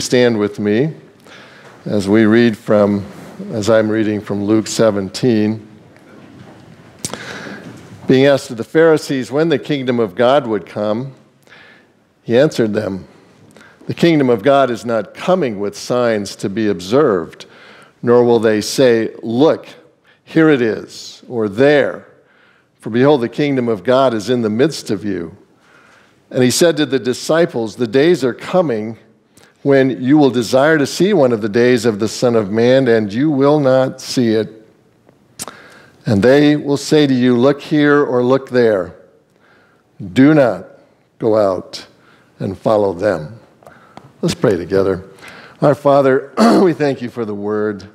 you stand with me as we read from, as I'm reading from Luke 17? Being asked of the Pharisees when the kingdom of God would come, he answered them, The kingdom of God is not coming with signs to be observed, nor will they say, Look, here it is, or there. For behold, the kingdom of God is in the midst of you. And he said to the disciples, The days are coming when you will desire to see one of the days of the Son of Man, and you will not see it. And they will say to you, Look here or look there. Do not go out and follow them. Let's pray together. Our Father, we thank you for the word.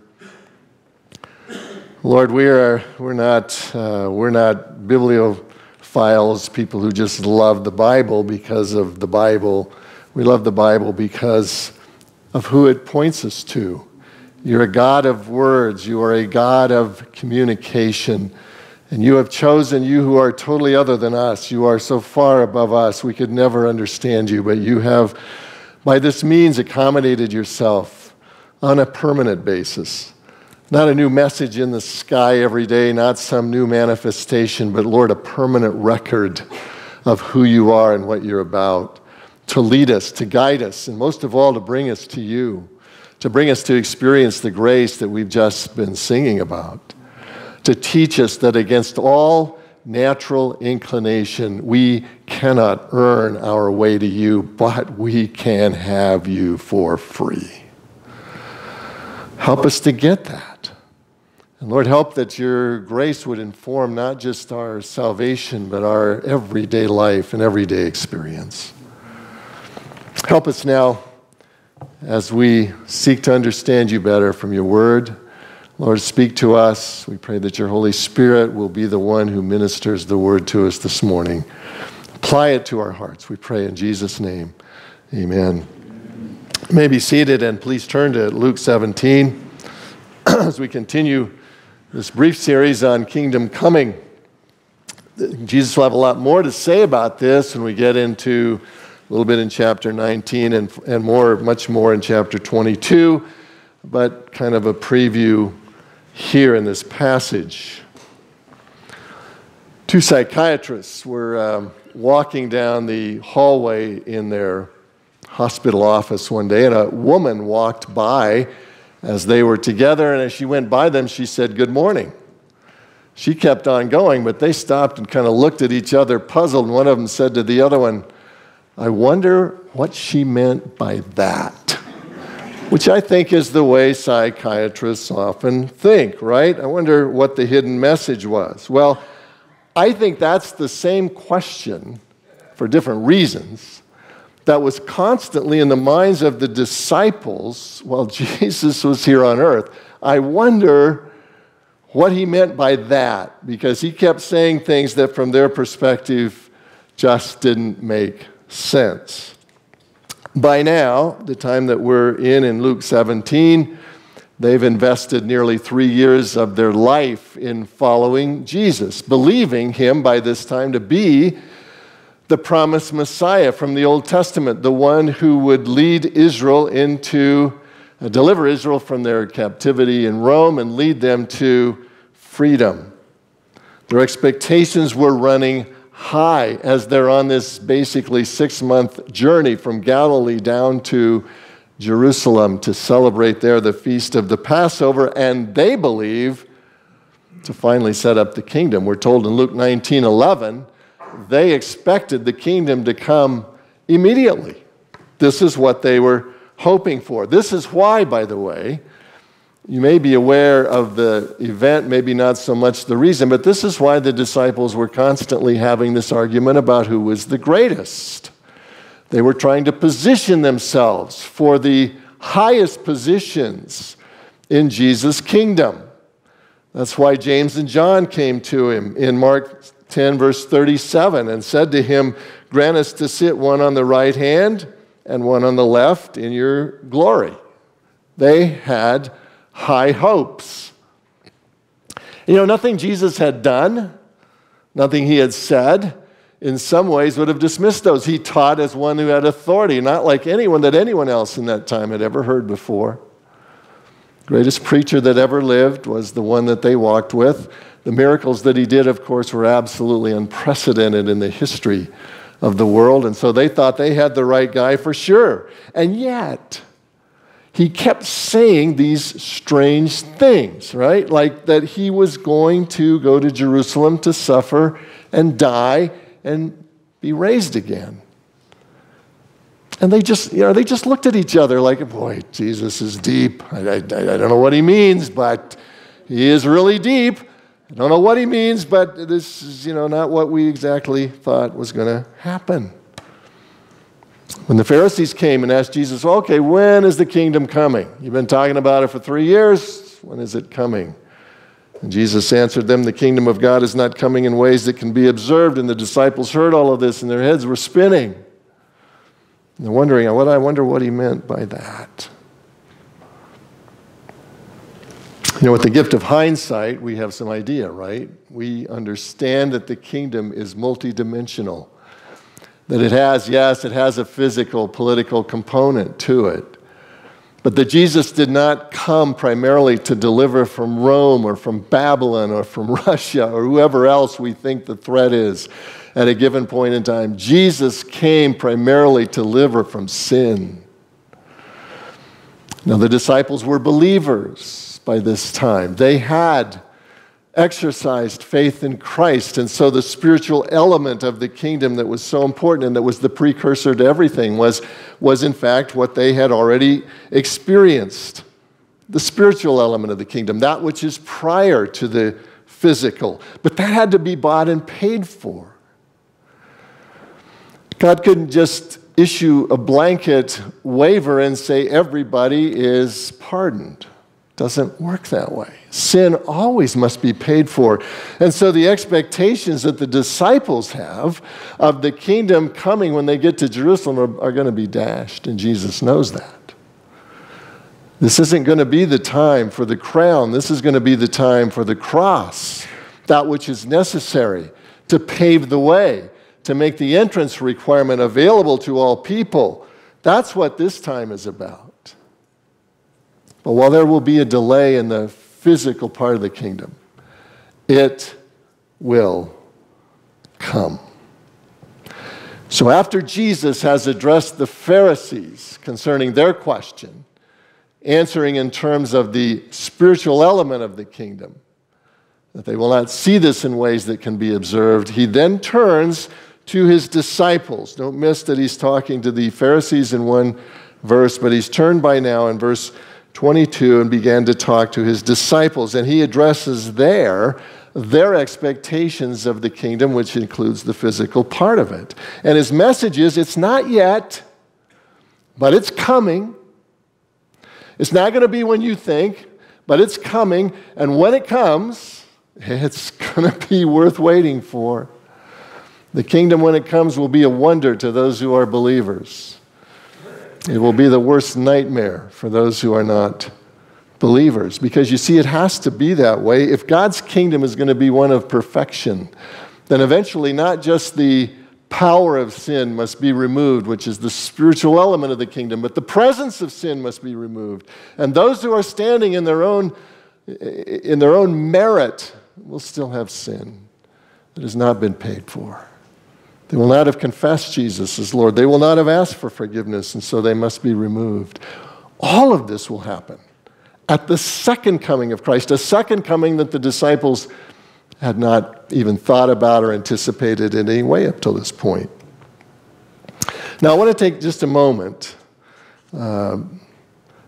Lord, we are, we're, not, uh, we're not bibliophiles, people who just love the Bible because of the Bible. We love the Bible because of who it points us to. You're a God of words, you are a God of communication. And you have chosen you who are totally other than us. You are so far above us, we could never understand you, but you have, by this means, accommodated yourself on a permanent basis. Not a new message in the sky every day, not some new manifestation, but Lord, a permanent record of who you are and what you're about, to lead us, to guide us, and most of all, to bring us to you to bring us to experience the grace that we've just been singing about, to teach us that against all natural inclination, we cannot earn our way to you, but we can have you for free. Help us to get that. And Lord, help that your grace would inform not just our salvation, but our everyday life and everyday experience. Help us now as we seek to understand you better from your word. Lord, speak to us. We pray that your Holy Spirit will be the one who ministers the word to us this morning. Apply it to our hearts, we pray in Jesus' name. Amen. You may be seated and please turn to Luke 17 as we continue this brief series on kingdom coming. Jesus will have a lot more to say about this when we get into a little bit in chapter 19 and, and more, much more in chapter 22, but kind of a preview here in this passage. Two psychiatrists were um, walking down the hallway in their hospital office one day, and a woman walked by as they were together, and as she went by them, she said, Good morning. She kept on going, but they stopped and kind of looked at each other, puzzled. One of them said to the other one, I wonder what she meant by that. Which I think is the way psychiatrists often think, right? I wonder what the hidden message was. Well, I think that's the same question for different reasons that was constantly in the minds of the disciples while Jesus was here on earth. I wonder what he meant by that because he kept saying things that, from their perspective, just didn't make sense. By now, the time that we're in in Luke 17, they've invested nearly three years of their life in following Jesus, believing him by this time to be the promised Messiah from the Old Testament, the one who would lead Israel into, uh, deliver Israel from their captivity in Rome and lead them to freedom. Their expectations were running high as they're on this basically six month journey from Galilee down to Jerusalem to celebrate there the feast of the Passover, and they believe to finally set up the kingdom. We're told in Luke 19 11, they expected the kingdom to come immediately. This is what they were hoping for. This is why, by the way, you may be aware of the event, maybe not so much the reason, but this is why the disciples were constantly having this argument about who was the greatest. They were trying to position themselves for the highest positions in Jesus' kingdom. That's why James and John came to him in Mark 10, verse 37, and said to him, Grant us to sit one on the right hand and one on the left in your glory. They had high hopes. You know, nothing Jesus had done, nothing he had said in some ways, would have dismissed those. He taught as one who had authority, not like anyone that anyone else in that time had ever heard before. Greatest preacher that ever lived was the one that they walked with. The miracles that he did, of course, were absolutely unprecedented in the history of the world, and so they thought they had the right guy for sure. And yet, he kept saying these strange things, right? Like that he was going to go to Jerusalem to suffer and die and be raised again. And they just, you know, they just looked at each other like, boy, Jesus is deep. I, I, I don't know what he means, but he is really deep. I don't know what he means, but this is, you know, not what we exactly thought was going to happen. When the Pharisees came and asked Jesus, okay, when is the kingdom coming? You've been talking about it for three years. When is it coming? And Jesus answered them, The kingdom of God is not coming in ways that can be observed. And the disciples heard all of this, and their heads were spinning. And they're wondering, what I wonder what he meant by that. You know, with the gift of hindsight, we have some idea, right? We understand that the kingdom is multidimensional. That it has, yes, it has a physical, political component to it. But that Jesus did not come primarily to deliver from Rome or from Babylon or from Russia or whoever else we think the threat is at a given point in time. Jesus came primarily to deliver from sin. Now, the disciples were believers by this time. They had exercised faith in Christ. And so the spiritual element of the kingdom that was so important and that was the precursor to everything was, was in fact what they had already experienced. The spiritual element of the kingdom, that which is prior to the physical. But that had to be bought and paid for. God couldn't just issue a blanket waiver and say everybody is pardoned. Doesn't work that way. Sin always must be paid for. And so the expectations that the disciples have of the kingdom coming when they get to Jerusalem are, are going to be dashed, and Jesus knows that. This isn't going to be the time for the crown. This is going to be the time for the cross, that which is necessary to pave the way, to make the entrance requirement available to all people. That's what this time is about. But while there will be a delay in the physical part of the kingdom, it will come. So, after Jesus has addressed the Pharisees concerning their question, answering in terms of the spiritual element of the kingdom, that they will not see this in ways that can be observed, he then turns to his disciples. Don't miss that he's talking to the Pharisees in one verse, but he's turned by now in verse 22 and began to talk to his disciples. And he addresses there their expectations of the kingdom, which includes the physical part of it. And his message is it's not yet, but it's coming. It's not going to be when you think, but it's coming. And when it comes, it's going to be worth waiting for. The kingdom, when it comes, will be a wonder to those who are believers. It will be the worst nightmare for those who are not believers because you see, it has to be that way. If God's kingdom is going to be one of perfection, then eventually not just the power of sin must be removed, which is the spiritual element of the kingdom, but the presence of sin must be removed. And those who are standing in their own, in their own merit will still have sin that has not been paid for. They will not have confessed Jesus as Lord. They will not have asked for forgiveness, and so they must be removed. All of this will happen at the second coming of Christ, a second coming that the disciples had not even thought about or anticipated in any way up till this point. Now, I want to take just a moment uh,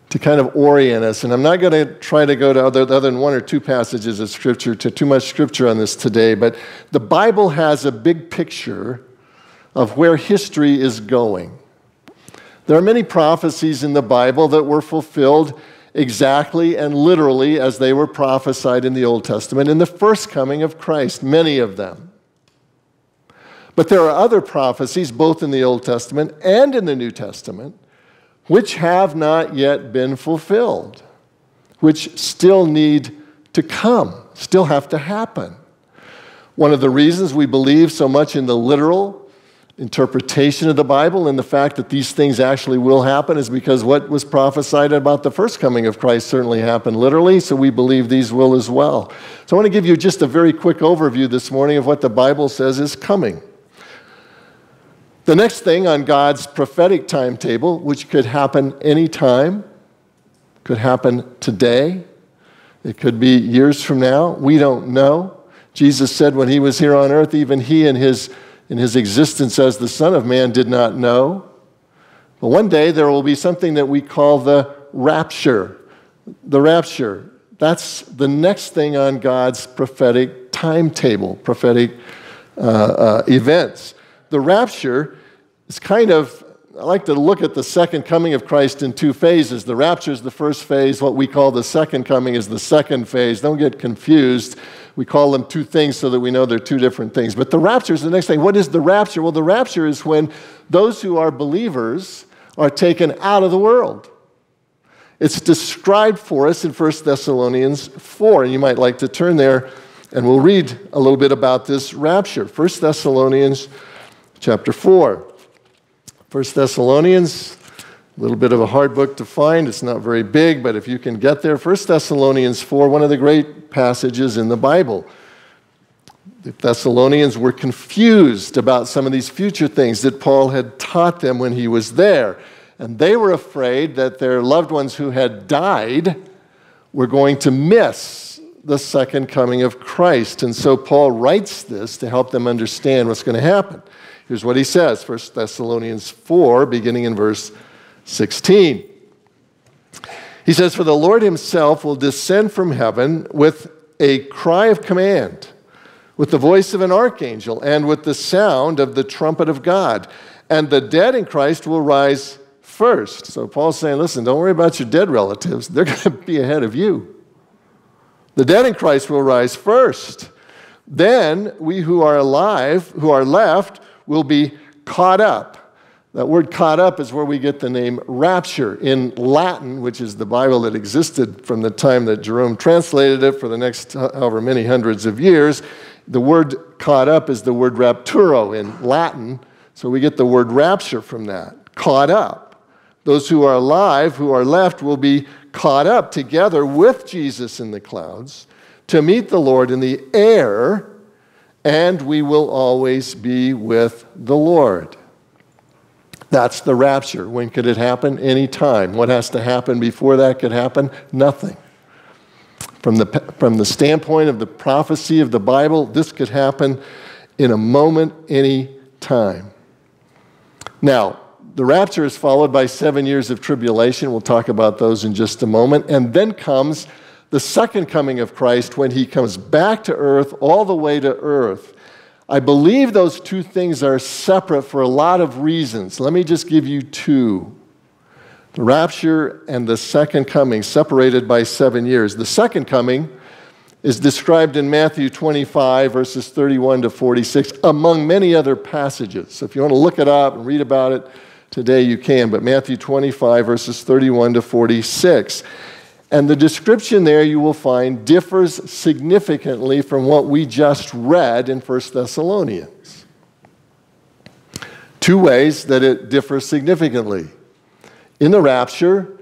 to kind of orient us, and I'm not going to try to go to other, other than one or two passages of Scripture, to too much Scripture on this today, but the Bible has a big picture of where history is going. There are many prophecies in the Bible that were fulfilled exactly and literally as they were prophesied in the Old Testament in the first coming of Christ, many of them. But there are other prophecies, both in the Old Testament and in the New Testament, which have not yet been fulfilled, which still need to come, still have to happen. One of the reasons we believe so much in the literal interpretation of the Bible and the fact that these things actually will happen is because what was prophesied about the first coming of Christ certainly happened literally, so we believe these will as well. So I want to give you just a very quick overview this morning of what the Bible says is coming. The next thing on God's prophetic timetable, which could happen anytime, could happen today, it could be years from now, we don't know. Jesus said when he was here on earth, even he and his in his existence as the Son of Man did not know. But one day there will be something that we call the rapture. The rapture. That's the next thing on God's prophetic timetable, prophetic uh, uh, events. The rapture is kind of, I like to look at the second coming of Christ in two phases. The rapture is the first phase, what we call the second coming is the second phase. Don't get confused we call them two things so that we know they're two different things. But the rapture is the next thing. What is the rapture? Well, the rapture is when those who are believers are taken out of the world. It's described for us in 1 Thessalonians 4, and you might like to turn there and we'll read a little bit about this rapture. 1 Thessalonians chapter 4. 1 Thessalonians a little bit of a hard book to find. It's not very big, but if you can get there, First Thessalonians 4, one of the great passages in the Bible. The Thessalonians were confused about some of these future things that Paul had taught them when he was there. And they were afraid that their loved ones who had died were going to miss the second coming of Christ. And so Paul writes this to help them understand what's going to happen. Here's what he says 1 Thessalonians 4, beginning in verse 16. He says, For the Lord himself will descend from heaven with a cry of command, with the voice of an archangel, and with the sound of the trumpet of God. And the dead in Christ will rise first. So Paul's saying, Listen, don't worry about your dead relatives, they're going to be ahead of you. The dead in Christ will rise first. Then we who are alive, who are left, will be caught up that word caught up is where we get the name rapture in Latin, which is the Bible that existed from the time that Jerome translated it for the next however many hundreds of years. The word caught up is the word rapturo in Latin, so we get the word rapture from that. Caught up. Those who are alive, who are left, will be caught up together with Jesus in the clouds to meet the Lord in the air, and we will always be with the Lord. That's the rapture. When could it happen? Any time. What has to happen before that could happen? Nothing. From the, from the standpoint of the prophecy of the Bible, this could happen in a moment, any time. Now, the rapture is followed by seven years of tribulation. We'll talk about those in just a moment. And then comes the second coming of Christ when he comes back to earth, all the way to earth. I believe those two things are separate for a lot of reasons. Let me just give you two the rapture and the second coming, separated by seven years. The second coming is described in Matthew 25, verses 31 to 46, among many other passages. So if you want to look it up and read about it today, you can. But Matthew 25, verses 31 to 46. And the description there you will find differs significantly from what we just read in 1 Thessalonians. Two ways that it differs significantly. In the rapture,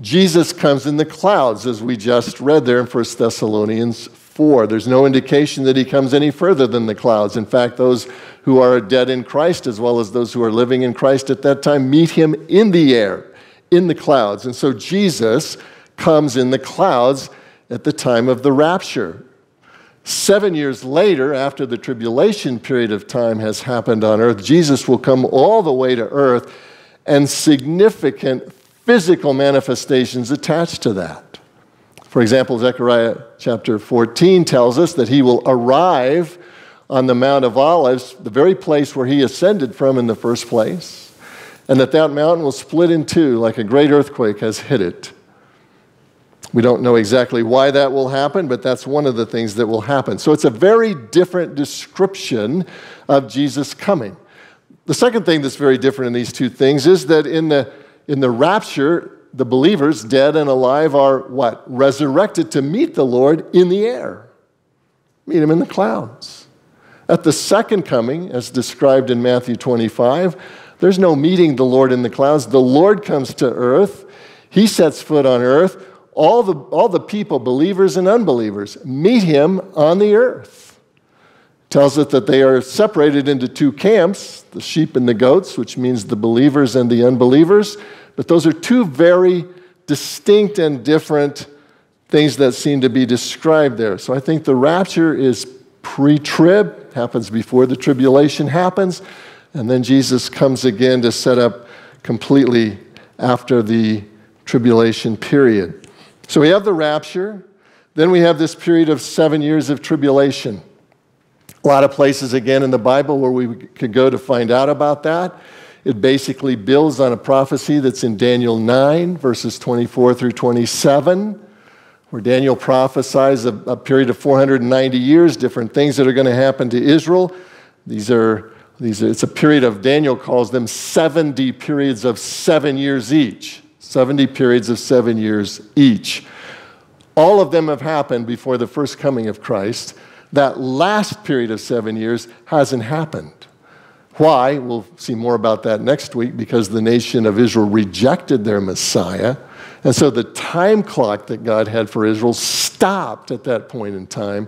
Jesus comes in the clouds, as we just read there in 1 Thessalonians 4. There's no indication that he comes any further than the clouds. In fact, those who are dead in Christ, as well as those who are living in Christ at that time, meet him in the air, in the clouds. And so Jesus comes in the clouds at the time of the rapture. Seven years later, after the tribulation period of time has happened on earth, Jesus will come all the way to earth and significant physical manifestations attached to that. For example, Zechariah chapter 14 tells us that he will arrive on the Mount of Olives, the very place where he ascended from in the first place, and that that mountain will split in two like a great earthquake has hit it. We don't know exactly why that will happen, but that's one of the things that will happen. So it's a very different description of Jesus coming. The second thing that's very different in these two things is that in the, in the rapture, the believers, dead and alive, are what? Resurrected to meet the Lord in the air, meet him in the clouds. At the second coming, as described in Matthew 25, there's no meeting the Lord in the clouds. The Lord comes to earth, he sets foot on earth. All the, all the people, believers and unbelievers, meet him on the earth. Tells it that they are separated into two camps the sheep and the goats, which means the believers and the unbelievers. But those are two very distinct and different things that seem to be described there. So I think the rapture is pre trib, happens before the tribulation happens, and then Jesus comes again to set up completely after the tribulation period. So we have the rapture, then we have this period of seven years of tribulation. A lot of places again in the Bible where we could go to find out about that. It basically builds on a prophecy that's in Daniel 9, verses 24 through 27 where Daniel prophesies a, a, period of 490 years, different things that are going to happen to Israel. These are, these are, it's a period of, Daniel calls them 70 periods of seven years each. 70 periods of seven years each. All of them have happened before the first coming of Christ. That last period of seven years hasn't happened. Why? We'll see more about that next week because the nation of Israel rejected their Messiah. And so the time clock that God had for Israel stopped at that point in time,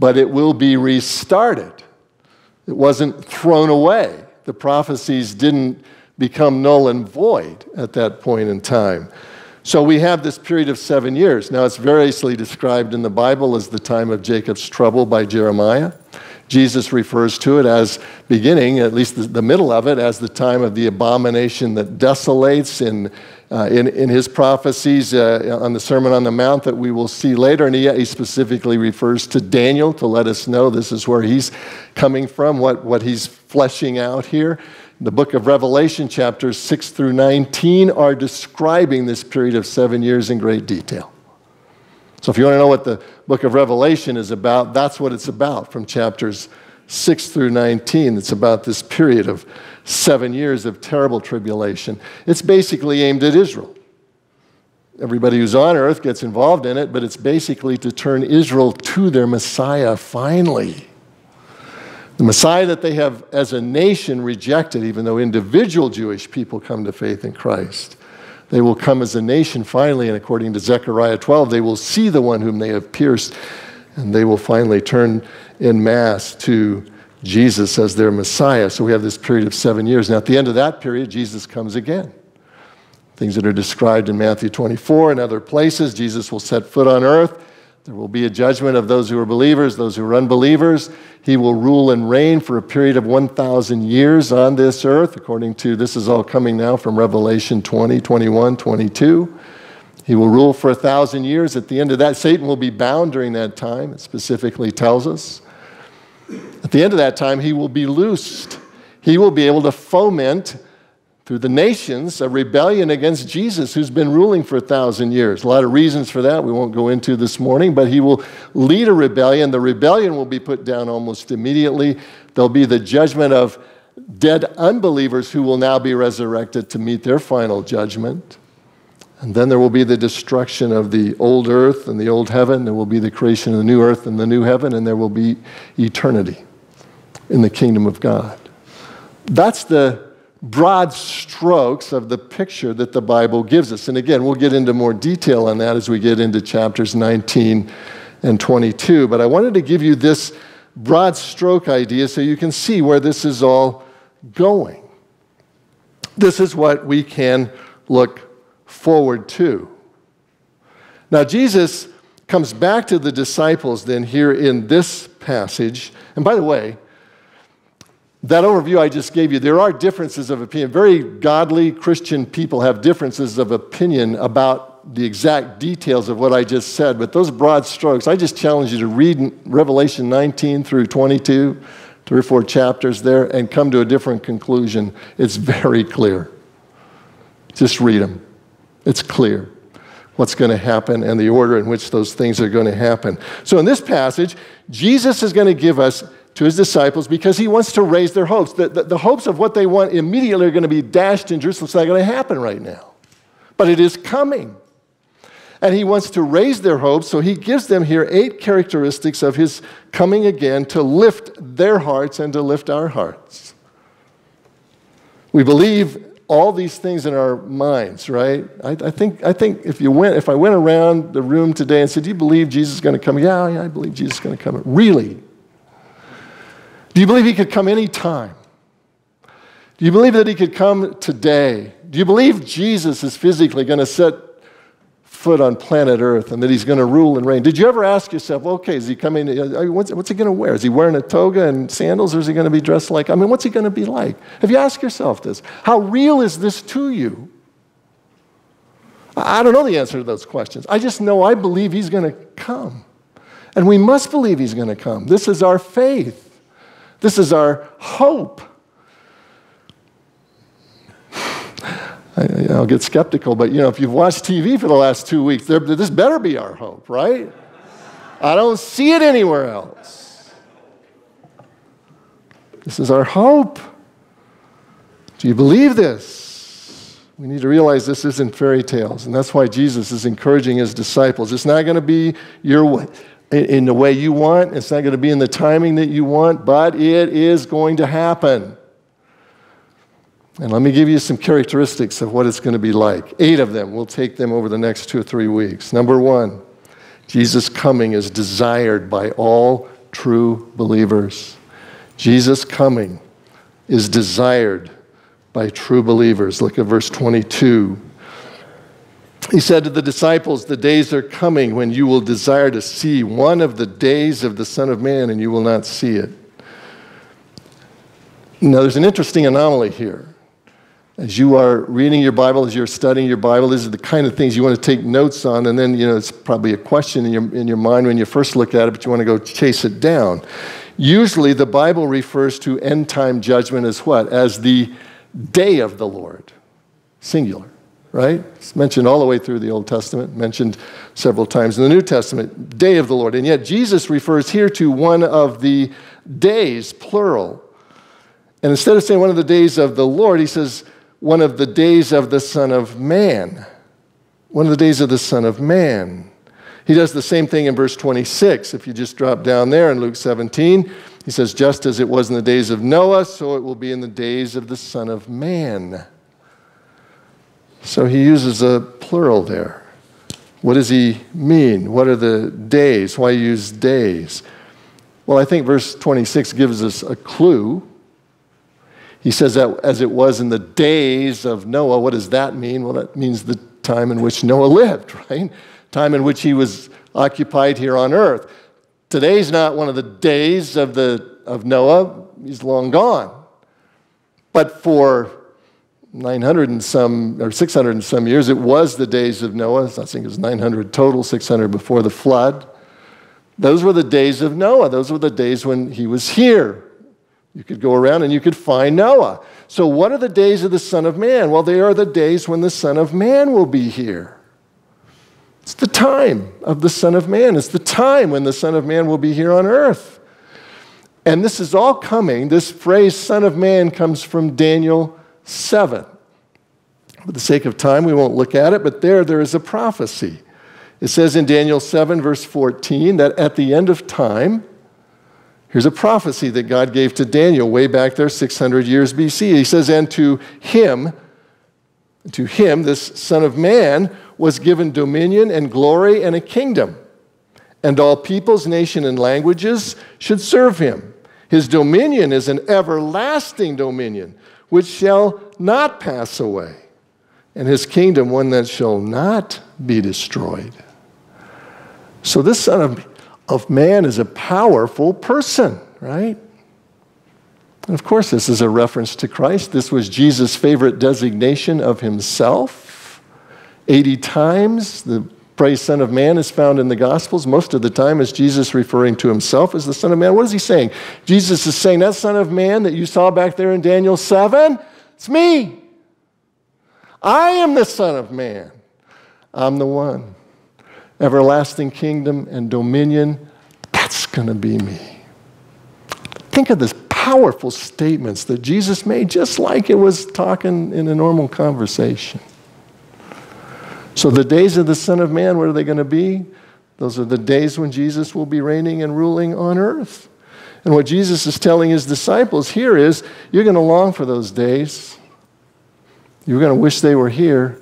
but it will be restarted. It wasn't thrown away. The prophecies didn't become null and void at that point in time. So we have this period of seven years. Now, it's variously described in the Bible as the time of Jacob's trouble by Jeremiah. Jesus refers to it as beginning, at least the, middle of it, as the time of the abomination that desolates in, uh, in, in, his prophecies uh, on the Sermon on the Mount that we will see later. And he, he, specifically refers to Daniel to let us know this is where he's coming from, what, what he's fleshing out here. The book of Revelation, chapters 6 through 19, are describing this period of seven years in great detail. So if you want to know what the book of Revelation is about, that's what it's about from chapters 6 through 19. It's about this period of seven years of terrible tribulation. It's basically aimed at Israel. Everybody who's on earth gets involved in it, but it's basically to turn Israel to their Messiah finally. The Messiah that they have, as a nation, rejected, even though individual Jewish people come to faith in Christ. They will come as a nation finally, and according to Zechariah 12, they will see the one whom they have pierced, and they will finally turn in mass to Jesus as their Messiah. So we have this period of seven years. Now, at the end of that period, Jesus comes again. Things that are described in Matthew 24 and other places, Jesus will set foot on earth. There will be a judgment of those who are believers, those who are unbelievers. He will rule and reign for a period of 1,000 years on this earth, according to this is all coming now from Revelation 20, 21, 22. He will rule for a thousand years. At the end of that, Satan will be bound during that time, it specifically tells us. At the end of that time, he will be loosed. He will be able to foment through the nations a rebellion against Jesus, who's been ruling for a thousand years. A lot of reasons for that we won't go into this morning, but he will lead a rebellion. The rebellion will be put down almost immediately. There'll be the judgment of dead unbelievers who will now be resurrected to meet their final judgment. And then there will be the destruction of the old earth and the old heaven. There will be the creation of the new earth and the new heaven, and there will be eternity in the kingdom of God. That's the broad strokes of the picture that the Bible gives us. And again, we'll get into more detail on that as we get into chapters 19 and 22. But I wanted to give you this broad stroke idea so you can see where this is all going. This is what we can look forward to. Now, Jesus comes back to the disciples then here in this passage. And by the way, that overview I just gave you, there are differences of opinion. Very godly Christian people have differences of opinion about the exact details of what I just said, but those broad strokes, I just challenge you to read Revelation 19 through 22, three or four chapters there, and come to a different conclusion. It's very clear. Just read them. It's clear what's going to happen and the order in which those things are going to happen. So, in this passage, Jesus is going to give us to his disciples because he wants to raise their hopes. The, the, the hopes of what they want immediately are going to be dashed in Jerusalem. It's not going to happen right now. But it is coming. and he wants to raise their hopes, So he gives them here eight characteristics of his coming again to lift their hearts and to lift our hearts. We believe all these things in our minds, right? I, I, think, I think if, you went, if I went around the room today and said, Do you believe Jesus is going to come? Yeah, yeah, I believe Jesus is going to come. Really? Do you believe he could come anytime? Do you believe that he could come today? Do you believe Jesus is physically going to set foot on planet Earth and that he's going to rule and reign? Did you ever ask yourself, okay, is he coming? Uh, uh, what's, what's he going to wear? Is he wearing a toga and sandals or is he going to be dressed like? I mean, what's he going to be like? Have you asked yourself this? How real is this to you? I don't know the answer to those questions. I just know I believe he's going to come. And we must believe he's going to come. This is our faith. This is our hope. I, will get skeptical, but you know, if you've watched TV for the last two weeks, this better be our hope, right? I don't see it anywhere else. This is our hope. Do you believe this? We need to realize this isn't fairy tales, and that's why Jesus is encouraging his disciples. It's not going to be your way in the way you want. It's not going to be in the timing that you want, but it is going to happen. And let me give you some characteristics of what it's going to be like. Eight of them. We'll take them over the next two or three weeks. Number one, Jesus' coming is desired by all true believers. Jesus' coming is desired by true believers. Look at verse 22. He said to the disciples, The days are coming when you will desire to see one of the days of the Son of Man, and you will not see it. Now, there's an interesting anomaly here. As you are reading your Bible, as you're studying your Bible, these are the kind of things you want to take notes on, and then, you know, it's probably a question in your, in your mind when you first look at it, but you want to go chase it down. Usually, the Bible refers to end time judgment as what? As the day of the Lord, singular right? It's mentioned all the way through the Old Testament, mentioned several times in the New Testament, day of the Lord. And yet Jesus refers here to one of the days, plural. And instead of saying one of the days of the Lord, he says one of the days of the Son of Man. One of the days of the Son of Man. He does the same thing in verse 26. If you just drop down there in Luke 17, he says, Just as it was in the days of Noah, so it will be in the days of the Son of Man. So he uses a plural there. What does he mean? What are the days? Why use days? Well, I think verse 26 gives us a clue. He says that as it was in the days of Noah. What does that mean? Well, that means the time in which Noah lived, right? Time in which he was occupied here on earth. Today's not one of the days of, the, of Noah, he's long gone. But for 900 and some, or 600 and some years. It was the days of Noah. I think it was 900 total, 600 before the flood. Those were the days of Noah. Those were the days when he was here. You could go around and you could find Noah. So, what are the days of the Son of Man? Well, they are the days when the Son of Man will be here. It's the time of the Son of Man. It's the time when the Son of Man will be here on earth. And this is all coming. This phrase, Son of Man, comes from Daniel 7. For the sake of time, we won't look at it, but there, there is a prophecy. It says in Daniel 7, verse 14, that at the end of time, here's a prophecy that God gave to Daniel way back there, 600 years BC. He says, And to him, to him, this Son of Man, was given dominion and glory and a kingdom, and all peoples, nation, and languages should serve him. His dominion is an everlasting dominion which shall not pass away, and his kingdom one that shall not be destroyed. So, this Son of, of Man is a powerful person, right? And of course, this is a reference to Christ. This was Jesus' favorite designation of himself. 80 times the phrase Son of Man is found in the Gospels. Most of the time is Jesus referring to himself as the Son of Man. What is he saying? Jesus is saying, That Son of Man that you saw back there in Daniel 7, it's me. I am the Son of Man. I'm the one. Everlasting kingdom and dominion, that's going to be me. Think of this powerful statements that Jesus made, just like it was talking in a normal conversation. So the days of the Son of Man, what are they going to be? Those are the days when Jesus will be reigning and ruling on earth. And what Jesus is telling his disciples here is you're going to long for those days. You're going to wish they were here,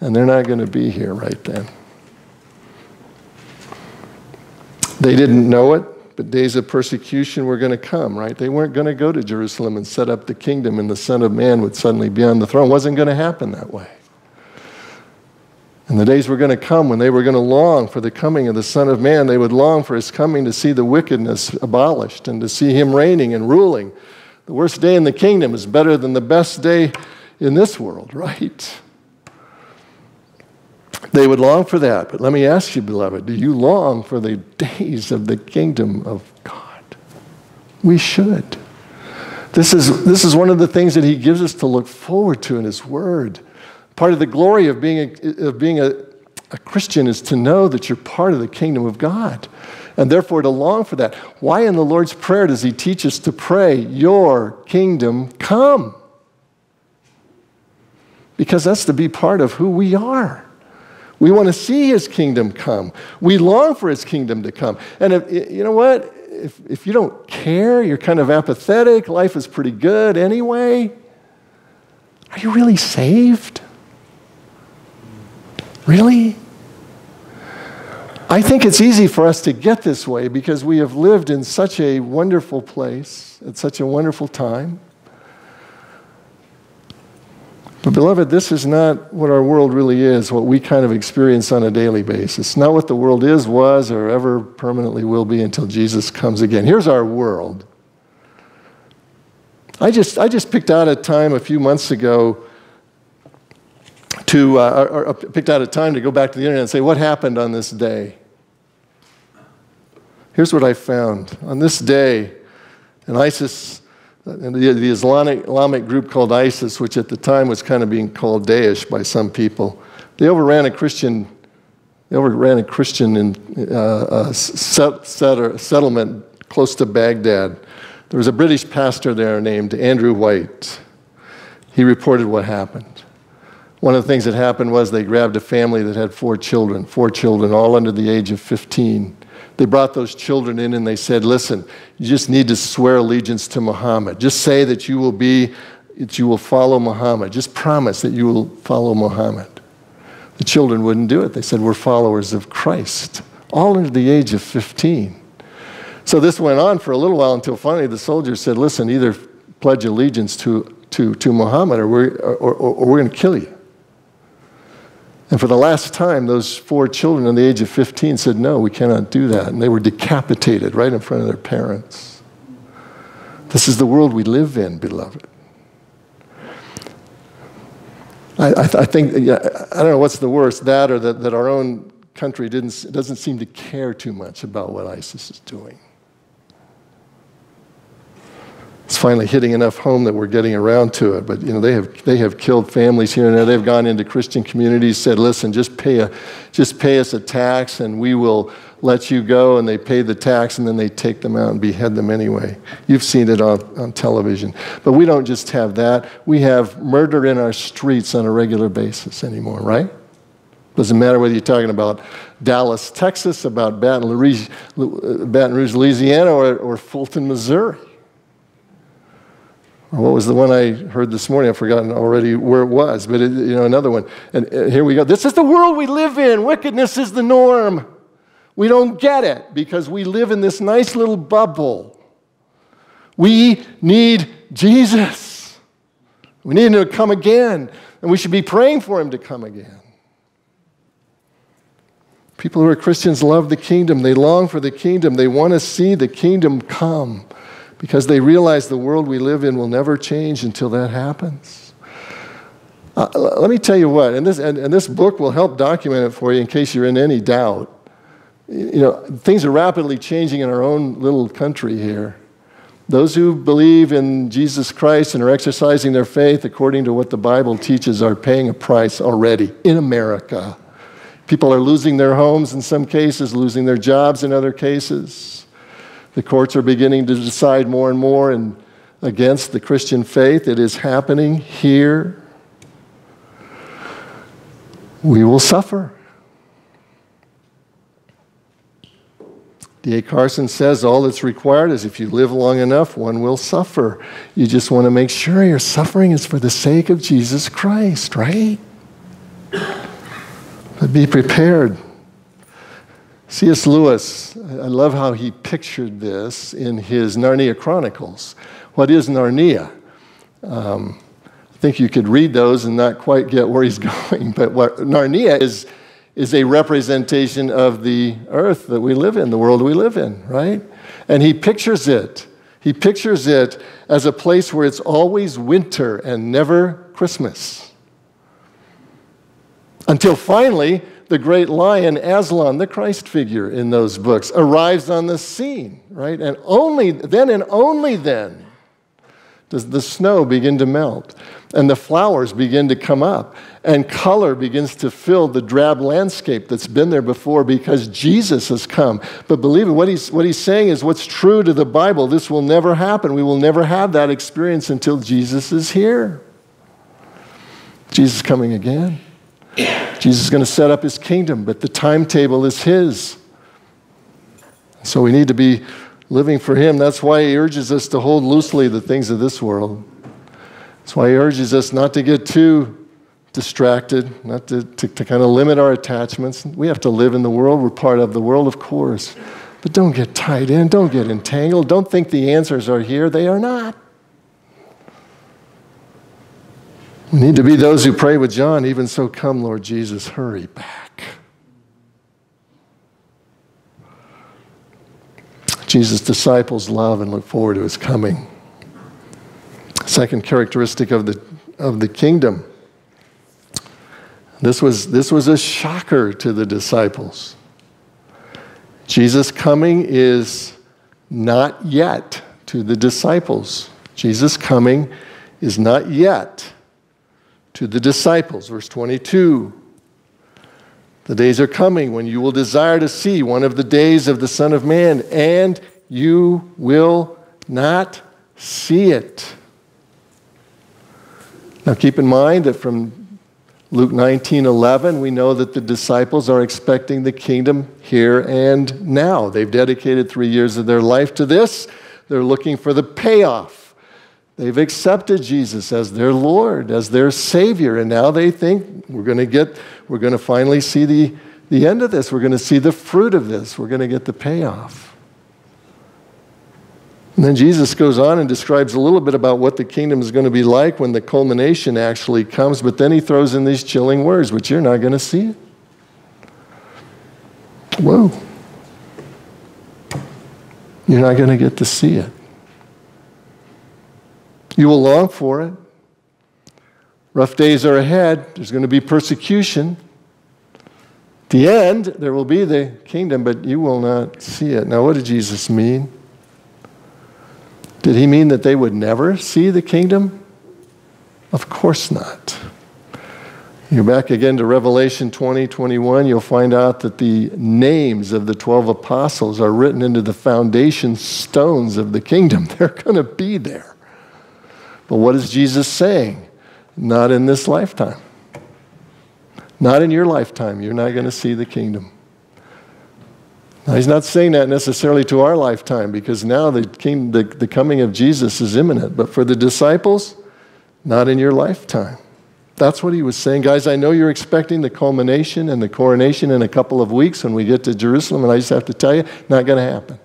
and they're not going to be here right then. They didn't know it, but days of persecution were going to come, right? They weren't going to go to Jerusalem and set up the kingdom, and the Son of Man would suddenly be on the throne. It wasn't going to happen that way. And the days were going to come when they were going to long for the coming of the Son of Man. They would long for his coming to see the wickedness abolished and to see him reigning and ruling. The worst day in the kingdom is better than the best day in this world, right? They would long for that. But let me ask you, beloved, do you long for the days of the kingdom of God? We should. This is, this is one of the things that he gives us to look forward to in his word. Part of the glory of being a, of being a, a Christian is to know that you're part of the kingdom of God and therefore to long for that. Why in the Lord's Prayer does He teach us to pray, Your kingdom come? Because that's to be part of who we are. We want to see His kingdom come. We long for His kingdom to come. And if, you know what? If, if you don't care, you're kind of apathetic, life is pretty good anyway, are you really saved? Really? I think it's easy for us to get this way because we have lived in such a wonderful place at such a wonderful time. But, beloved, this is not what our world really is, what we kind of experience on a daily basis. Not what the world is, was, or ever permanently will be until Jesus comes again. Here's our world. I just, I just picked out a time a few months ago to, uh, or, or picked out a time to go back to the internet and say, what happened on this day? Here's what I found. On this day, an ISIS, the, the Islamic, Islamic group called ISIS, which at the time was kind of being called Daesh by some people, they overran a Christian, they overran a Christian in, uh, set, set, settlement close to Baghdad. There was a British pastor there named Andrew White. He reported what happened. One of the things that happened was they grabbed a family that had four children, four children, all under the age of 15. They brought those children in and they said, Listen, you just need to swear allegiance to Muhammad. Just say that you will be, that you will follow Muhammad. Just promise that you will follow Muhammad. The children wouldn't do it. They said, We're followers of Christ, all under the age of 15. So this went on for a little while until finally the soldiers said, Listen, either pledge allegiance to, to, to Muhammad or we're, or, or, or we're going to kill you. And for the last time, those four children under the age of 15 said, No, we cannot do that. And they were decapitated right in front of their parents. This is the world we live in, beloved. I, I, I think, yeah, I don't know what's the worst, that or that, that our own country didn't, doesn't seem to care too much about what ISIS is doing. it's finally hitting enough home that we're getting around to it. But you know, they have they have killed families here and there. They've gone into Christian communities, said, "Listen, just pay a, just pay us a tax, and we will let you go." And they pay the tax, and then they take them out and behead them anyway. You've seen it on, on television. But we don't just have that. We have murder in our streets on a regular basis anymore, right? Doesn't matter whether you're talking about Dallas, Texas, about Baton Rouge, Baton Rouge Louisiana, or, or Fulton, Missouri. What was the one I heard this morning? I've forgotten already where it was, but it, you know, another one. And uh, here we go. This is the world we live in. Wickedness is the norm. We don't get it because we live in this nice little bubble. We need Jesus. We need him to come again, and we should be praying for him to come again. People who are Christians love the kingdom. They long for the kingdom. They want to see the kingdom come because they realize the world we live in will never change until that happens. Uh, let me tell you what, and this, and, and this book will help document it for you in case you're in any doubt. You know, things are rapidly changing in our own little country here. Those who believe in Jesus Christ and are exercising their faith according to what the Bible teaches are paying a price already in America. People are losing their homes in some cases, losing their jobs in other cases. The courts are beginning to decide more and more and against the Christian faith. It is happening here. we will suffer. D.A. Carson says all that's required is if you live long enough, one will suffer. You just want to make sure your suffering is for the sake of Jesus Christ, right? But be prepared. C.S. Lewis, I love how he pictured this in his Narnia Chronicles. What is Narnia? Um, I think you could read those and not quite get where he's going, but what Narnia is is a representation of the earth that we live in, the world we live in, right? And he pictures it. He pictures it as a place where it's always winter and never Christmas. Until finally, the great lion, Aslan, the Christ figure in those books, arrives on the scene, right? And only then and only then does the snow begin to melt and the flowers begin to come up and color begins to fill the drab landscape that's been there before because Jesus has come. But believe me, what he's, what he's saying is what's true to the Bible. This will never happen. We will never have that experience until Jesus is here. Jesus coming again. Jesus is going to set up his kingdom, but the timetable is his. So we need to be living for him. That's why he urges us to hold loosely the things of this world. That's why he urges us not to get too distracted, not to, to, to kind of limit our attachments. We have to live in the world. We're part of the world, of course. But don't get tied in, don't get entangled. Don't think the answers are here. They are not. We need to be those who pray with John, even so, come, Lord Jesus, hurry back. Jesus' disciples love and look forward to his coming. Second characteristic of the, of the kingdom. This was, this was a shocker to the disciples. Jesus' coming is not yet to the disciples. Jesus' coming is not yet to the disciples. Verse 22 The days are coming when you will desire to see one of the days of the Son of Man, and you will not see it. Now keep in mind that from Luke 19 11, we know that the disciples are expecting the kingdom here and now. They've dedicated three years of their life to this. They're looking for the payoff. They've accepted Jesus as their Lord, as their Savior, and now they think we're going to get, we're going to finally see the, the end of this. We're going to see the fruit of this. We're going to get the payoff. And then Jesus goes on and describes a little bit about what the kingdom is going to be like when the culmination actually comes, but then he throws in these chilling words, which you're not going to see. Whoa. You're not going to get to see it. You will long for it. Rough days are ahead. There's going to be persecution. At the end, there will be the kingdom, but you will not see it. Now, what did Jesus mean? Did he mean that they would never see the kingdom? Of course not. You're back again to Revelation 20, 21. You'll find out that the names of the 12 apostles are written into the foundation stones of the kingdom. They're going to be there. But what is Jesus saying? Not in this lifetime. Not in your lifetime. You're not going to see the kingdom. Now, he's not saying that necessarily to our lifetime because now the, king, the, the coming of Jesus is imminent. But for the disciples, not in your lifetime. That's what he was saying. Guys, I know you're expecting the culmination and the coronation in a couple of weeks when we get to Jerusalem, and I just have to tell you, not going to happen.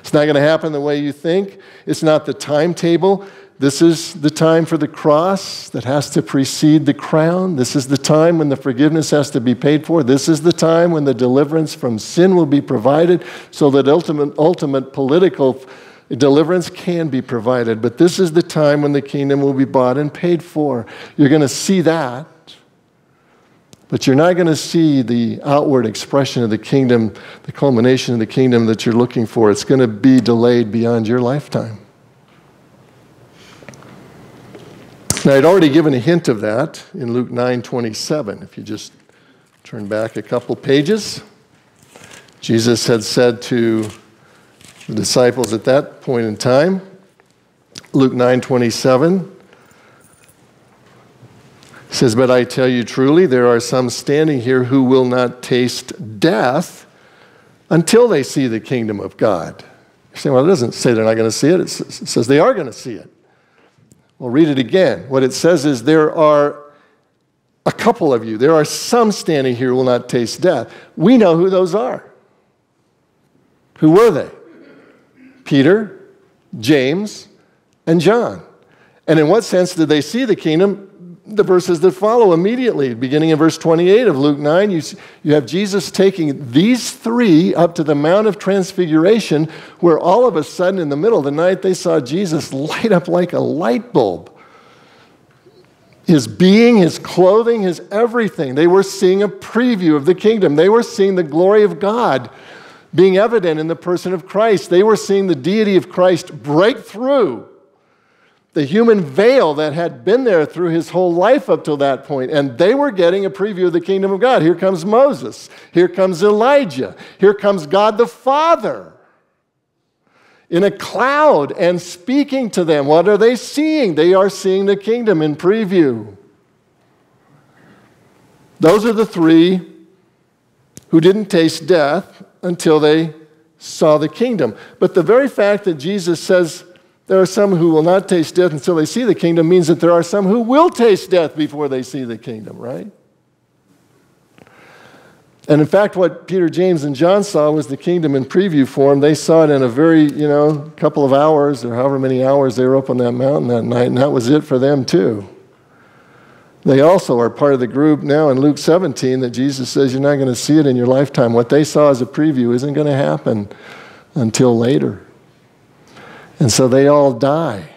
It's not going to happen the way you think. It's not the timetable this is the time for the cross that has to precede the crown. This is the time when the forgiveness has to be paid for. This is the time when the deliverance from sin will be provided so that ultimate, ultimate political deliverance can be provided. But this is the time when the kingdom will be bought and paid for. You're going to see that. But you're not going to see the outward expression of the kingdom, the culmination of the kingdom that you're looking for. It's going to be delayed beyond your lifetime. Now, I'd already given a hint of that in Luke 9 27. If you just turn back a couple pages, Jesus had said to the disciples at that point in time, Luke 9 27, says, But I tell you truly, there are some standing here who will not taste death until they see the kingdom of God. You're saying, Well, it doesn't say they're not going to see it, it says they are going to see it. Well, read it again. What it says is there are a couple of you, there are some standing here who will not taste death. We know who those are. Who were they? Peter, James, and John. And in what sense did they see the kingdom? The verses that follow immediately, beginning in verse 28 of Luke 9, you, you have Jesus taking these three up to the Mount of Transfiguration, where all of a sudden in the middle of the night they saw Jesus light up like a light bulb. His being, his clothing, his everything. They were seeing a preview of the kingdom. They were seeing the glory of God being evident in the person of Christ. They were seeing the deity of Christ break through the human veil that had been there through his whole life up till that point. And they were getting a preview of the kingdom of God. Here comes Moses. Here comes Elijah. Here comes God the Father in a cloud and speaking to them. What are they seeing? They are seeing the kingdom in preview. Those are the three who didn't taste death until they saw the kingdom. But the very fact that Jesus says there are some who will not taste death until they see the kingdom means that there are some who will taste death before they see the kingdom, right? And in fact, what Peter, James, and John saw was the kingdom in preview form. They saw it in a very, you know, couple of hours or however many hours they were up on that mountain that night, and that was it for them too. They also are part of the group now in Luke 17 that Jesus says you're not going to see it in your lifetime. What they saw as a preview isn't going to happen until later. And so they all die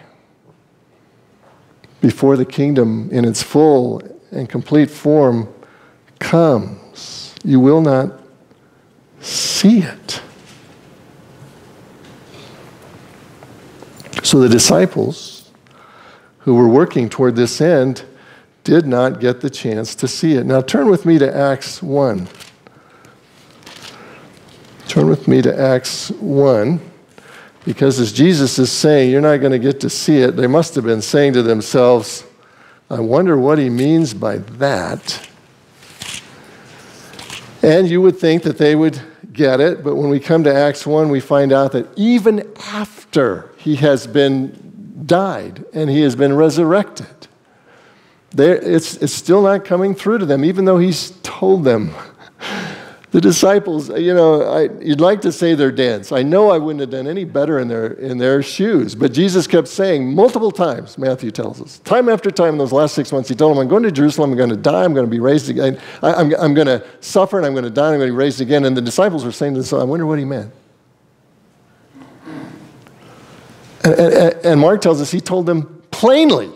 before the kingdom in its full and complete form comes. You will not see it. So the disciples who were working toward this end did not get the chance to see it. Now turn with me to Acts 1. Turn with me to Acts 1. Because as Jesus is saying, you're not going to get to see it, they must have been saying to themselves, I wonder what he means by that. And you would think that they would get it, but when we come to Acts 1, we find out that even after he has been died and he has been resurrected, it's, it's still not coming through to them, even though he's told them. The disciples, you know, I, you'd like to say they're dense. I know I wouldn't have done any better in their, in their shoes. But Jesus kept saying multiple times, Matthew tells us, time after time in those last six months, he told them, I'm going to Jerusalem, I'm going to die, I'm going to be raised again. I, am I'm, I'm going to suffer and I'm going to die and I'm going to be raised again. And the disciples were saying to themselves, I wonder what he meant. And, and, and Mark tells us he told them plainly,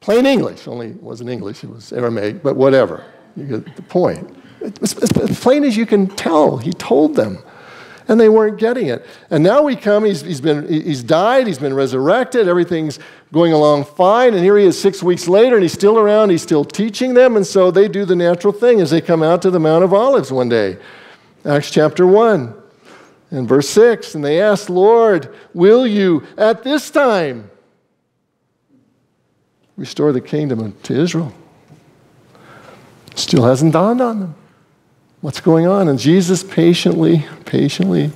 plain English, only it wasn't English, it was Aramaic, but whatever. You get the point. As plain as you can tell, he told them. And they weren't getting it. And now we come, he's, he's, been, he's died, he's been resurrected, everything's going along fine. And here he is six weeks later, and he's still around, he's still teaching them. And so they do the natural thing as they come out to the Mount of Olives one day. Acts chapter 1 and verse 6. And they asked, Lord, will you at this time restore the kingdom to Israel? Still hasn't dawned on them. What's going on? And Jesus patiently, patiently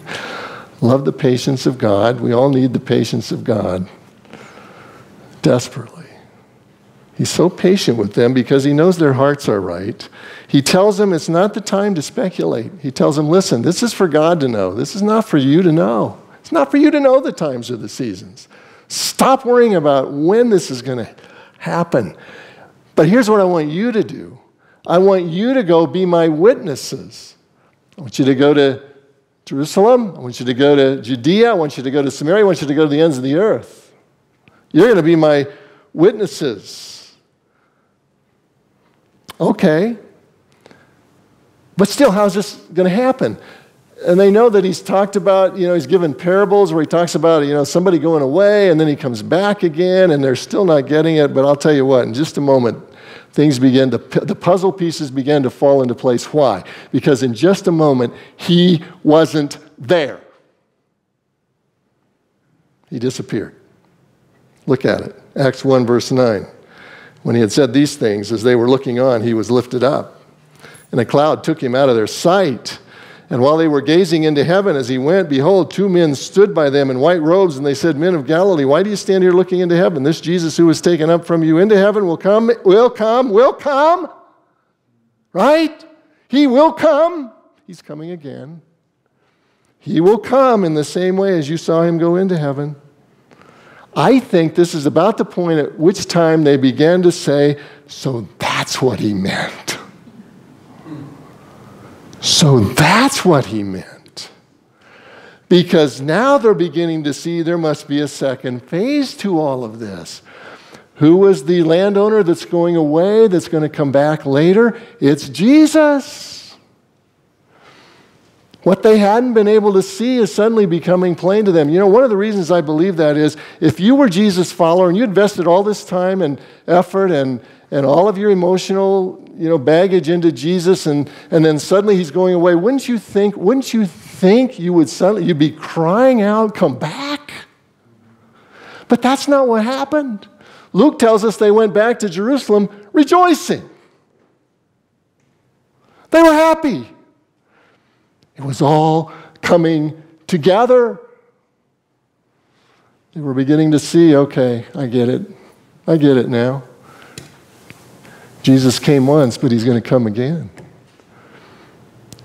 loved the patience of God. We all need the patience of God desperately. He's so patient with them because he knows their hearts are right. He tells them it's not the time to speculate. He tells them, listen, this is for God to know. This is not for you to know. It's not for you to know the times or the seasons. Stop worrying about when this is going to happen. But here's what I want you to do I want you to go be my witnesses. I want you to go to Jerusalem. I want you to go to Judea. I want you to go to Samaria. I want you to go to the ends of the earth. You're going to be my witnesses. Okay. But still, how's this going to happen? And they know that he's talked about, you know, he's given parables where he talks about, you know, somebody going away and then he comes back again and they're still not getting it. But I'll tell you what, in just a moment, things began to, the puzzle pieces began to fall into place. Why? Because in just a moment, he wasn't there. He disappeared. Look at it. Acts 1, verse 9. When he had said these things, as they were looking on, he was lifted up. And a cloud took him out of their sight. And while they were gazing into heaven as he went, behold, two men stood by them in white robes, and they said, Men of Galilee, why do you stand here looking into heaven? This Jesus who was taken up from you into heaven will come, will come, will come. Right? He will come. He's coming again. He will come in the same way as you saw him go into heaven. I think this is about the point at which time they began to say, So that's what he meant. So that's what he meant. Because now they're beginning to see there must be a second phase to all of this. Who was the landowner that's going away, that's going to come back later? It's Jesus. What they hadn't been able to see is suddenly becoming plain to them. You know, one of the reasons I believe that is if you were Jesus' follower and you invested all this time and effort and, and all of your emotional you know, baggage into Jesus and, and then suddenly he's going away, wouldn't you think, wouldn't you think you would suddenly you'd be crying out, come back? But that's not what happened. Luke tells us they went back to Jerusalem rejoicing. They were happy. It was all coming together. They were beginning to see okay, I get it. I get it now. Jesus came once, but he's going to come again.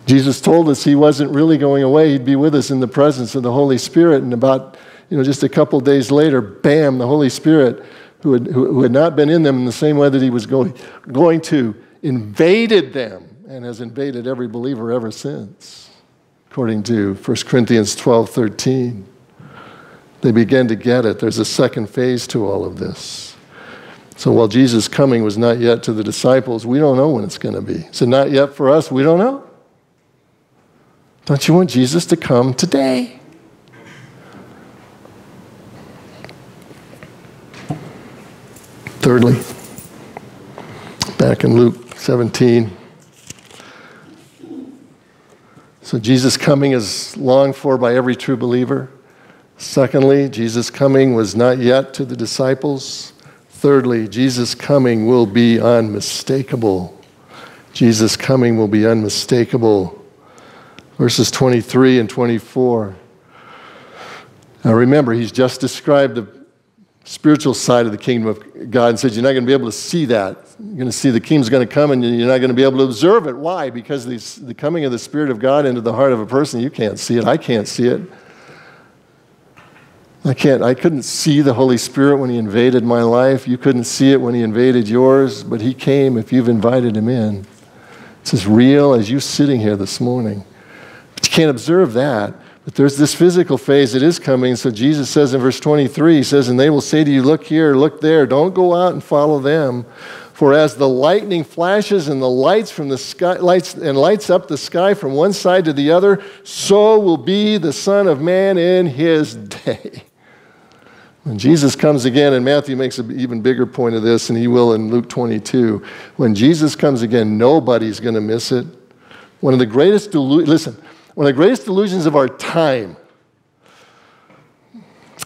Jesus told us he wasn't really going away. He'd be with us in the presence of the Holy Spirit. And about, you know, just a couple days later, bam, the Holy Spirit, who had, who had not been in them in the same way that he was going, going to, invaded them and has invaded every believer ever since according to 1 Corinthians 12 13. They began to get it. There's a second phase to all of this. So while Jesus' coming was not yet to the disciples, we don't know when it's going to be. So, not yet for us, we don't know. Don't you want Jesus to come today? Thirdly, back in Luke 17. So, Jesus' coming is longed for by every true believer. Secondly, Jesus' coming was not yet to the disciples. Thirdly, Jesus' coming will be unmistakable. Jesus' coming will be unmistakable. Verses 23 and 24. Now remember, he's just described the spiritual side of the kingdom of God and said, You're not going to be able to see that. You're going to see the kingdom's going to come and you're not going to be able to observe it. Why? Because the coming of the Spirit of God into the heart of a person, you can't see it. I can't see it. I can't, I couldn't see the Holy Spirit when He invaded my life. You couldn't see it when He invaded yours, but He came if you've invited Him in. It's as real as you sitting here this morning. But you can't observe that. But there's this physical phase that is coming. So Jesus says in verse 23, He says, And they will say to you, Look here, look there. Don't go out and follow them. For as the lightning flashes and the lights from the sky lights and lights up the sky from one side to the other, so will be the Son of Man in his day. When Jesus comes again, and Matthew makes an even bigger point of this, and he will in Luke 22. When Jesus comes again, nobody's going to miss it. One of the greatest delusions, listen, one of the greatest delusions of our time,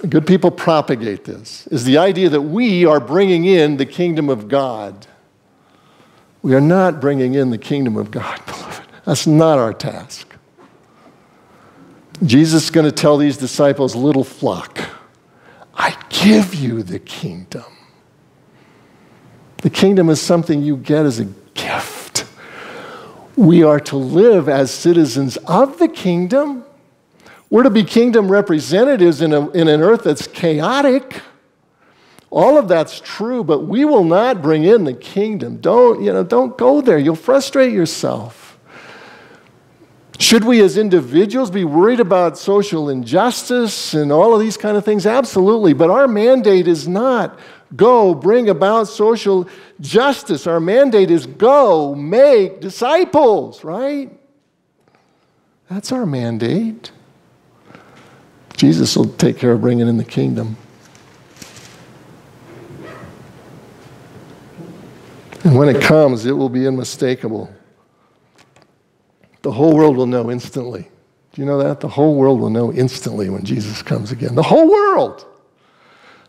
good people propagate this, is the idea that we are bringing in the kingdom of God. We are not bringing in the kingdom of God, beloved. That's not our task. Jesus is going to tell these disciples, little flock, I give you the kingdom. The kingdom is something you get as a gift we are to live as citizens of the kingdom. We're to be kingdom representatives in, a, in an earth that's chaotic. All of that's true, but we will not bring in the kingdom. Don't, you know, don't go there. You'll frustrate yourself. Should we as individuals be worried about social injustice and all of these kind of things? Absolutely. But our mandate is not go bring about social justice. Our mandate is go make disciples, right? That's our mandate. Jesus will take care of bringing in the kingdom. And when it comes, it will be unmistakable. The whole world will know instantly. Do you know that? The whole world will know instantly when Jesus comes again. The whole world.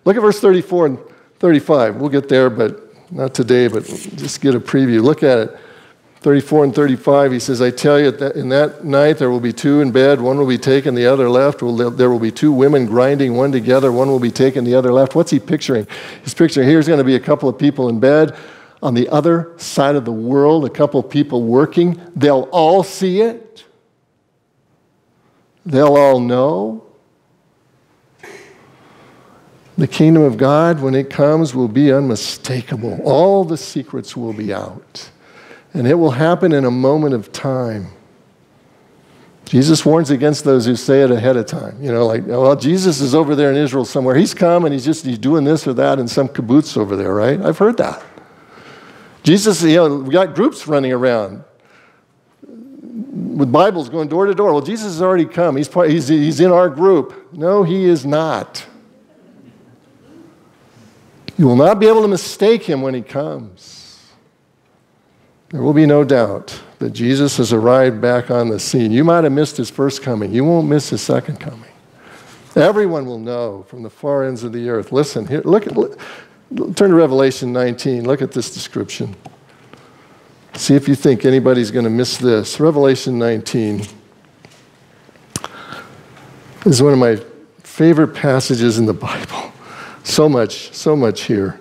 Look at verse 34 and 35. We'll get there, but not today, but just get a preview. Look at it. 34 and 35, he says, I tell you, that in that night there will be two in bed, one will be taken, the other left. There will be two women grinding, one together, one will be taken, the other left. What's he picturing? He's picturing here's going to be a couple of people in bed. On the other side of the world, a couple people working. They'll all see it, they'll all know. The kingdom of God, when it comes, will be unmistakable. All the secrets will be out. And it will happen in a moment of time. Jesus warns against those who say it ahead of time. You know, like, well, Jesus is over there in Israel somewhere. He's come and he's just he's doing this or that in some kibbutz over there, right? I've heard that. Jesus, you know, we got groups running around with Bibles going door to door. Well, Jesus has already come. He's, part, he's, he's in our group. No, he is not. You will not be able to mistake him when he comes. There will be no doubt that Jesus has arrived back on the scene. You might have missed his first coming, you won't miss his second coming. Everyone will know from the far ends of the earth. Listen, here, look at, look, turn to Revelation 19. Look at this description. See if you think anybody's going to miss this. Revelation 19 is one of my favorite passages in the Bible. So much, so much here.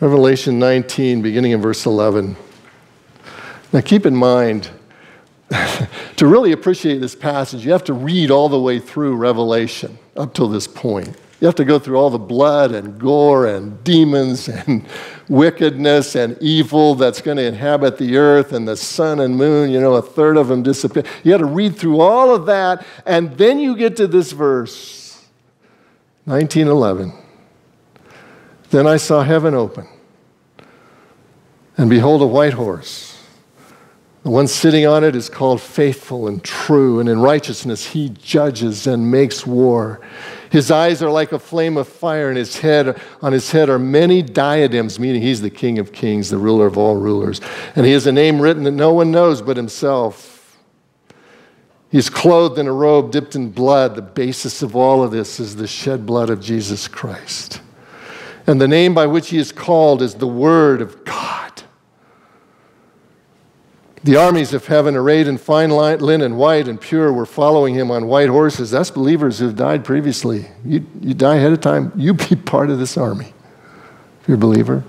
Revelation 19, beginning in verse 11. Now, keep in mind, to really appreciate this passage, you have to read all the way through Revelation up till this point. You have to go through all the blood and gore and demons and wickedness and evil that's going to inhabit the earth and the sun and moon. You know, a third of them disappear. You got to read through all of that, and then you get to this verse 1911. Then I saw heaven open, and behold, a white horse. The one sitting on it is called faithful and true, and in righteousness he judges and makes war. His eyes are like a flame of fire, and his head, on his head are many diadems, meaning he's the King of kings, the ruler of all rulers. And he has a name written that no one knows but himself. He's clothed in a robe dipped in blood. The basis of all of this is the shed blood of Jesus Christ. And the name by which he is called is the Word of God. The armies of heaven, arrayed in fine linen, white and pure, were following him on white horses. That's believers who have died previously. You, you die ahead of time, you be part of this army if you're a believer.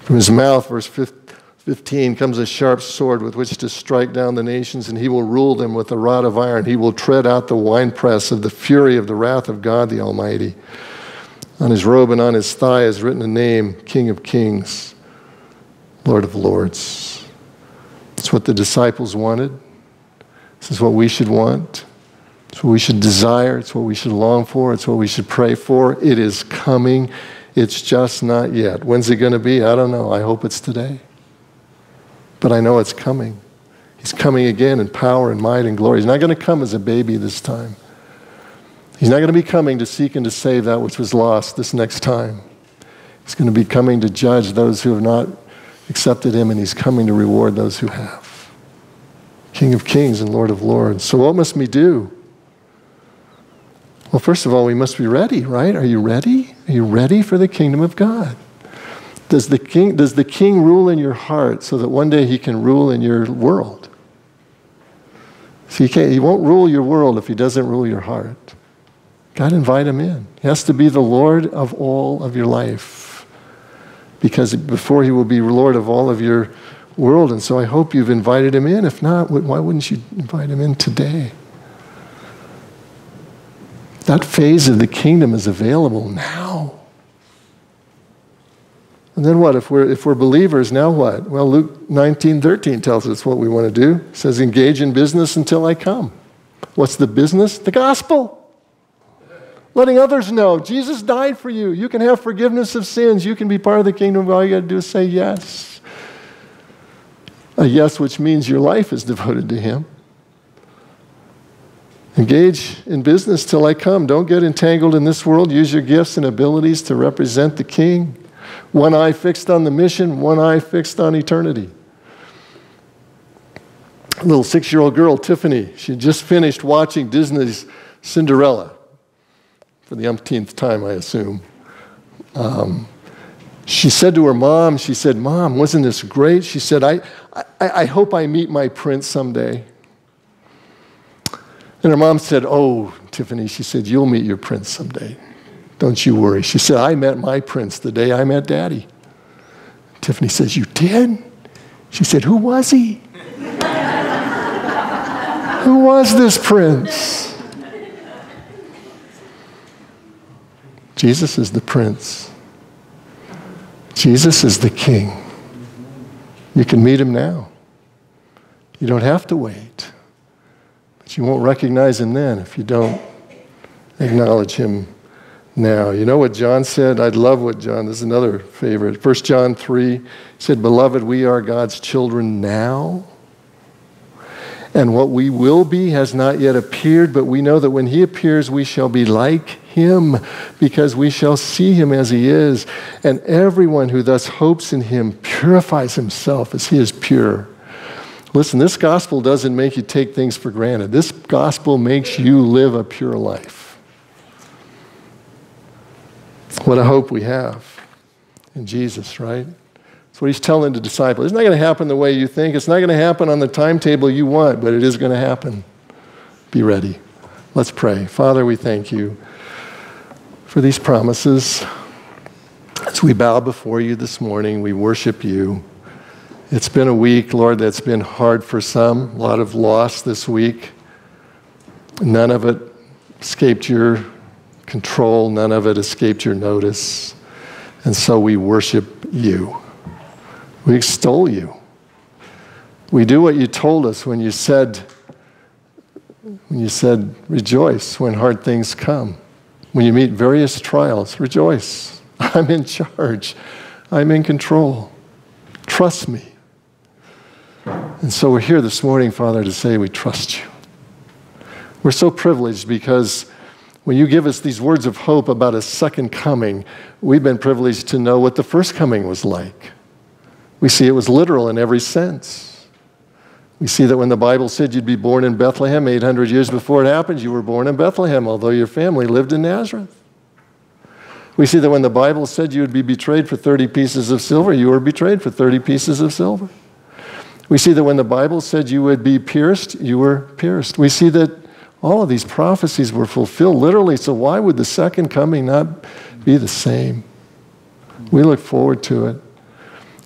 From his mouth, verse 15, comes a sharp sword with which to strike down the nations, and he will rule them with a rod of iron. He will tread out the winepress of the fury of the wrath of God the Almighty. On his robe and on his thigh is written a name King of Kings. Lord of Lords. It's what the disciples wanted. This is what we should want. It's what we should desire. It's what we should long for. It's what we should pray for. It is coming. It's just not yet. When's it going to be? I don't know. I hope it's today. But I know it's coming. He's coming again in power and might and glory. He's not going to come as a baby this time. He's not going to be coming to seek and to save that which was lost this next time. He's going to be coming to judge those who have not accepted him, and he's coming to reward those who have. King of kings and Lord of lords. So, what must we do? Well, first of all, we must be ready, right? Are you ready? Are you ready for the kingdom of God? Does the king, does the king rule in your heart so that one day he can rule in your world? See, he, can't, he won't rule your world if he doesn't rule your heart. God invite him in. He has to be the Lord of all of your life because before he will be Lord of all of your world. And so I hope you've invited him in. If not, why wouldn't you invite him in today? That phase of the kingdom is available now. And then what? If we're, if we're believers, now what? Well, Luke 19 13 tells us what we want to do. It says, engage in business until I come. What's the business? The gospel letting others know Jesus died for you. You can have forgiveness of sins. You can be part of the kingdom. All you got to do is say yes. A yes, which means your life is devoted to Him. Engage in business till I come. Don't get entangled in this world. Use your gifts and abilities to represent the King. One eye fixed on the mission, one eye fixed on eternity. A little six year old girl, Tiffany, she just finished watching Disney's Cinderella for the umpteenth time, I assume. Um, she said to her mom, she said, Mom, wasn't this great? She said, I, I, I hope I meet my prince someday. And her mom said, Oh, Tiffany, she said, You'll meet your prince someday. Don't you worry. She said, I met my prince the day I met daddy. Tiffany says, You did? She said, Who was he? Who was this prince? Jesus is the prince. Jesus is the king. You can meet him now. You don't have to wait. But you won't recognize him then if you don't acknowledge him now. You know what John said? I'd love what John, this is another favorite. 1 John 3 said, Beloved, we are God's children now. And what we will be has not yet appeared, but we know that when he appears, we shall be like him, because we shall see him as he is. And everyone who thus hopes in him purifies himself as he is pure. Listen, this gospel doesn't make you take things for granted. This gospel makes you live a pure life. What a hope we have in Jesus, right? That's what he's telling the disciples. It's not going to happen the way you think. It's not going to happen on the timetable you want, but it is going to happen. Be ready. Let's pray. Father, we thank you for these promises. As we bow before you this morning, we worship you. It's been a week, Lord, that's been hard for some, a lot of loss this week. None of it escaped your control, none of it escaped your notice. And so we worship you. We extol you. We do what you told us when you said, when you said, rejoice when hard things come. When you meet various trials, rejoice. I'm in charge. I'm in control. Trust me. And so we're here this morning, Father, to say we trust you. We're so privileged because when you give us these words of hope about a second coming, we've been privileged to know what the first coming was like. We see it was literal in every sense. We see that when the Bible said you'd be born in Bethlehem 800 years before it happened, you were born in Bethlehem, although your family lived in Nazareth. We see that when the Bible said you would be betrayed for 30 pieces of silver, you were betrayed for 30 pieces of silver. We see that when the Bible said you would be pierced, you were pierced. We see that all of these prophecies were fulfilled literally, so why would the second coming not be the same? We look forward to it.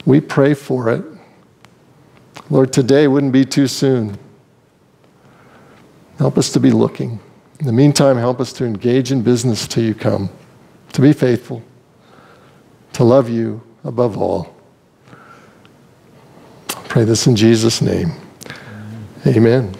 We pray for it. Lord, today wouldn't be too soon. Help us to be looking. In the meantime, help us to engage in business till you come, to be faithful, to love you above all. Pray this in Jesus' name. Amen.